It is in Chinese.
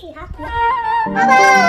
许他。爸爸。